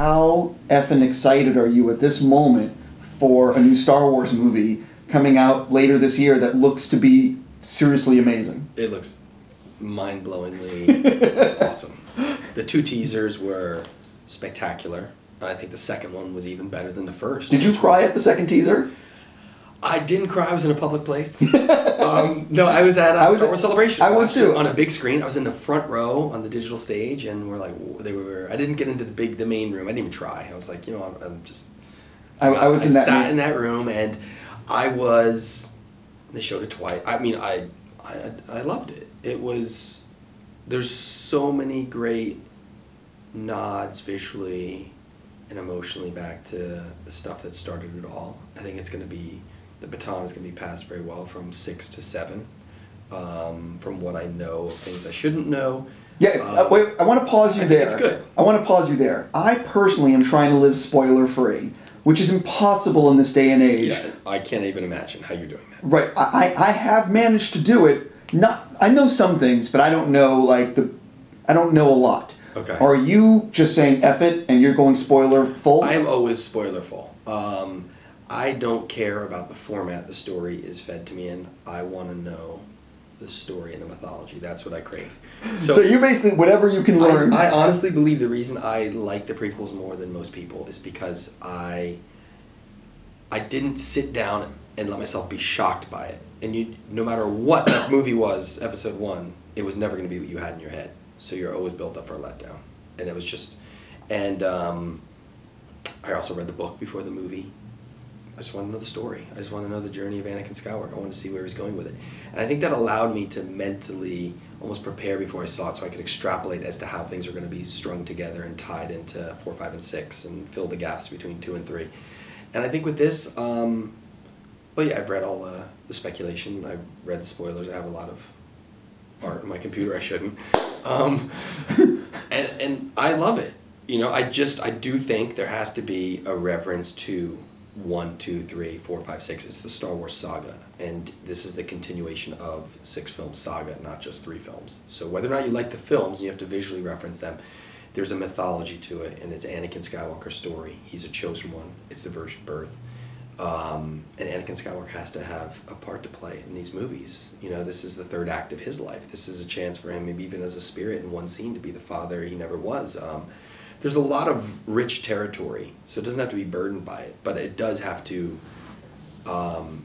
how effing excited are you at this moment for a new Star Wars movie coming out later this year that looks to be seriously amazing? It looks mind blowingly awesome. The two teasers were spectacular. And I think the second one was even better than the first. Did you cry at the second teaser? I didn't cry. I was in a public place. um, no, I was at a I was- Star Wars Celebration. I was too. on a big screen. I was in the front row on the digital stage, and we're like, they were. I didn't get into the big, the main room. I didn't even try. I was like, you know, I'm, I'm just. I, I was in that. sat meeting. in that room, and I was. They showed it twice. I mean, I, I, I loved it. It was. There's so many great nods visually and emotionally back to the stuff that started it all. I think it's going to be the baton is going to be passed very well from six to seven. Um, from what I know of things I shouldn't know. Yeah, uh, Um, wait, I want to pause you I there. it's good. I want to pause you there. I personally am trying to live spoiler free, which is impossible in this day and age. Yeah, I can't even imagine how you're doing that. Right. I, I I have managed to do it. Not I know some things, but I don't know like the I don't know a lot. Okay. Are you just saying F it and you're going spoiler full? I am always spoiler full. Um, I don't care about the format the story is fed to me in. I want to know the story and the mythology. That's what I crave. so, So, you're basically whatever you can learn. I, I honestly believe the reason I like the prequels more than most people is because I I didn't sit down and let myself be shocked by it. And you, no matter what that movie was, episode one, it was never going to be what you had in your head. So you're always built up for a letdown. And it was just, and um, I also read the book before the movie. I just want to know the story. I just want to know the journey of Anakin Skywalker. I want to see where he's going with it. And I think that allowed me to mentally almost prepare before I saw it so I could extrapolate as to how things are going to be strung together and tied into 4, 5, and 6 and fill the gaps between 2 and 3. And I think with this, um, well, yeah, I've read all uh, the speculation. I've read the spoilers. I have a lot of art on my computer. I shouldn't. Um, and and I love it. You know, I just I do think there has to be a reverence to one, two, three, four, five, six. It's the Star Wars saga, and this is the continuation of six film saga, not just three films. So whether or not you like the films, you have to visually reference them. There's a mythology to it, and it's Anakin Skywalker's story. He's a chosen one. It's the birth. Um, and Anakin Skywalker has to have a part to play in these movies. You know, this is the third act of his life. This is a chance for him, maybe even as a spirit in one scene, to be the father he never was. Um, there's a lot of rich territory, so it doesn't have to be burdened by it, but it does have to um,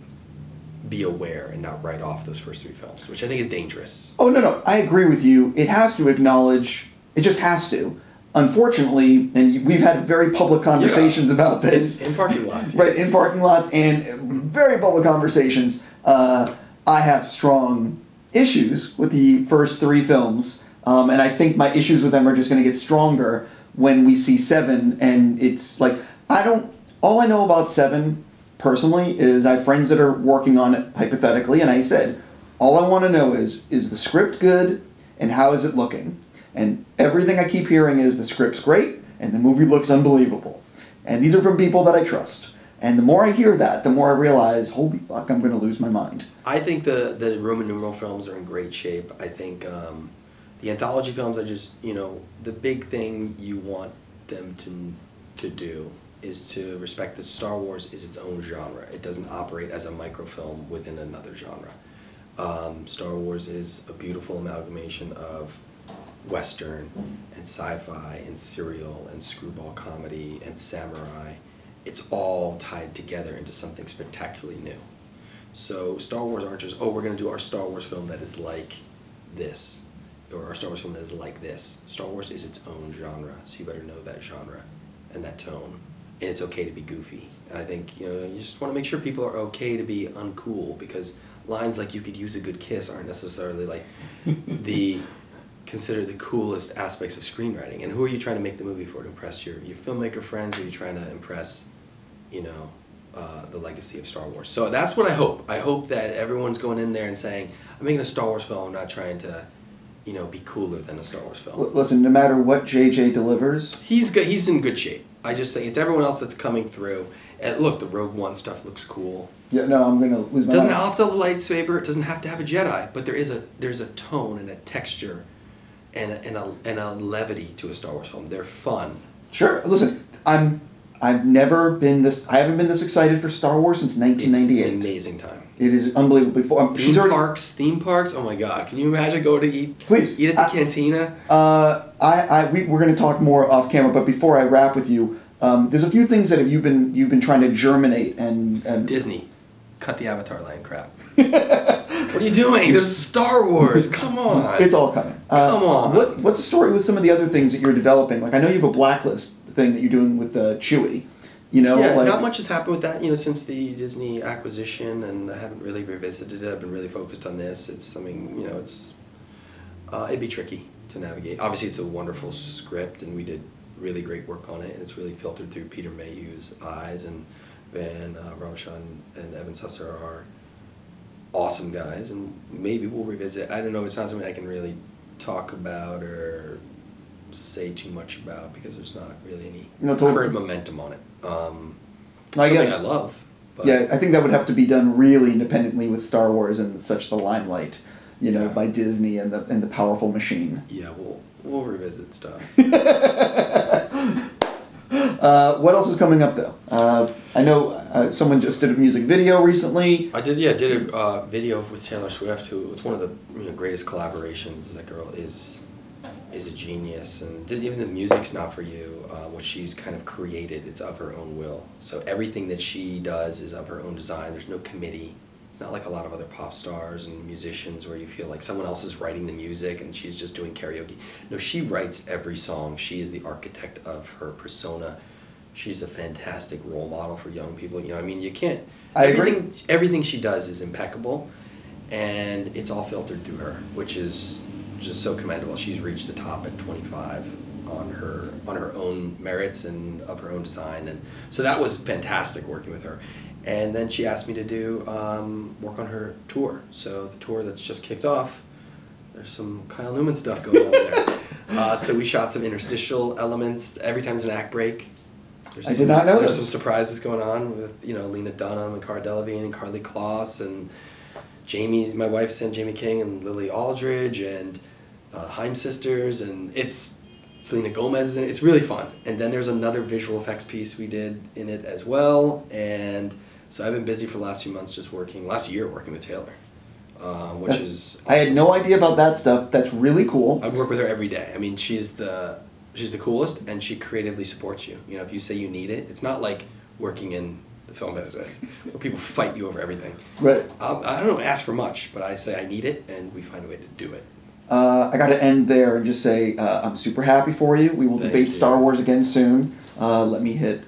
be aware and not write off those first three films, which I think is dangerous. oh no no, I agree with you. It has to acknowledge. It just has to. Unfortunately, and we've had very public conversations about this. In, in parking lots. right in parking lots and very public conversations uh, i have strong issues with the first three films um, and i think my issues with them are just going to get stronger when we see seven and it's like i don't all i know about seven personally is i have friends that are working on it hypothetically and i said all i want to know is is the script good and how is it looking and everything i keep hearing is the script's great and the movie looks unbelievable and these are from people that I trust. And the more I hear that, the more I realize, holy fuck, I'm going to lose my mind. I think the the Roman numeral films are in great shape. I think um, the anthology films, I just you know the big thing you want them to to do is to respect that Star Wars is its own genre. It doesn't operate as a microfilm within another genre. Um, Star Wars is a beautiful amalgamation of western and sci-fi and serial and screwball comedy and samurai. It's all tied together into something spectacularly new. So Star Wars aren't just oh we're gonna do our Star Wars film that is like this, or our Star Wars film that is like this. Star Wars is its own genre, so you better know that genre and that tone. And it's okay to be goofy. And I think you know you just want to make sure people are okay to be uncool because lines like "you could use a good kiss" aren't necessarily like the considered the coolest aspects of screenwriting. And who are you trying to make the movie for? To impress your your filmmaker friends, or are you trying to impress, you know, uh, the legacy of Star Wars? So that's what I hope. I hope that everyone's going in there and saying, "I'm making a Star Wars film. I'm not trying to." You know, be cooler than a Star Wars film. Listen, no matter what JJ delivers, He's good. He's in good shape. I just think it's everyone else that's coming through. And look, the Rogue One stuff looks cool. yeah, no, I'm going to lose my Doesn't mind. have to have a lightsaber. It doesn't have to have a Jedi. But there is a there's a tone and a texture, and a, and a and a levity to a Star Wars film. They're fun. Sure. Listen, I'm. I've never been this. I haven't been this excited for Star Wars since It's an 1998. amazing time. It is unbelievable. Before um, Theme she's already. parks, theme parks. Oh my god! Can you imagine going to eat? Please. eat at the I- cantina. Uh, I, I, we, we're going to talk more off camera, but before I wrap with you, um, there's a few things that have you been you've been trying to germinate and, and Disney, cut the Avatar land crap. what are you doing? There's Star Wars. Come on. it's all coming. Uh, Come on. What what's the story with some of the other things that you're developing? Like I know you have a blacklist thing that you're doing with uh, Chewie. You know, yeah, like not much has happened with that, you know, since the Disney acquisition, and I haven't really revisited it. I've been really focused on this. It's something, you know, it's uh, it'd be tricky to navigate. Obviously, it's a wonderful script, and we did really great work on it, and it's really filtered through Peter Mayhew's eyes, and Van uh, Robichaux and Evan Susser are awesome guys, and maybe we'll revisit. I don't know. It's not something I can really talk about or say too much about because there's not really any No, totally. current momentum on it. Um, I something. I love. But yeah, I think that would have to be done really independently with Star Wars and such the limelight, you know, Yeah. by Disney and the and the powerful machine. yeah, we'll we'll revisit stuff. Uh, what else is coming up though? Uh, I know uh, someone just did a music video recently. I did, yeah, did a uh, video with Taylor Swift, who it's one of the you know, greatest collaborations. That girl is is a genius, and even the music's not for you. Uh, what she's kind of created, it's of her own will. So everything that she does is of her own design. There's no committee. It's not like a lot of other pop stars and musicians where you feel like someone else is writing the music and she's just doing karaoke. No, she writes every song. She is the architect of her persona. She's a fantastic role model for young people. You know, I mean, you can't. I agree. everything, Everything she does is impeccable, and it's all filtered through her, which is just so commendable. She's reached the top at 25 on her on her own merits and of her own design, and so that was fantastic working with her. And then she asked me to do um, work on her tour. So the tour that's just kicked off. There's some Kyle Newman stuff going on there. Uh, so we shot some interstitial elements. Every time there's an act break, there's I did some, not notice. There's some surprises going on with you know Lena Dunham and Cara Delevingne and Karlie Kloss and Jaime, my wife, sent Jaime King and Lily Aldridge and uh, Haim sisters and it's Selena Gomez is in it. It's really fun. And then there's another visual effects piece we did in it as well. And so I've been busy for the last few months just working, last year working with Taylor, uh, which is. I had no idea about that stuff. That's really cool. I work with her every day. I mean, she's the she's the coolest, and she creatively supports you. You know, if you say you need it, it's not like working in the film business where people fight you over everything. Right. I'll, I don't ask for much, but I say I need it, and we find a way to do it. Uh, I got to end there and just say uh, I'm super happy for you. We will Thank debate you. Star Wars again soon. Uh, let me hit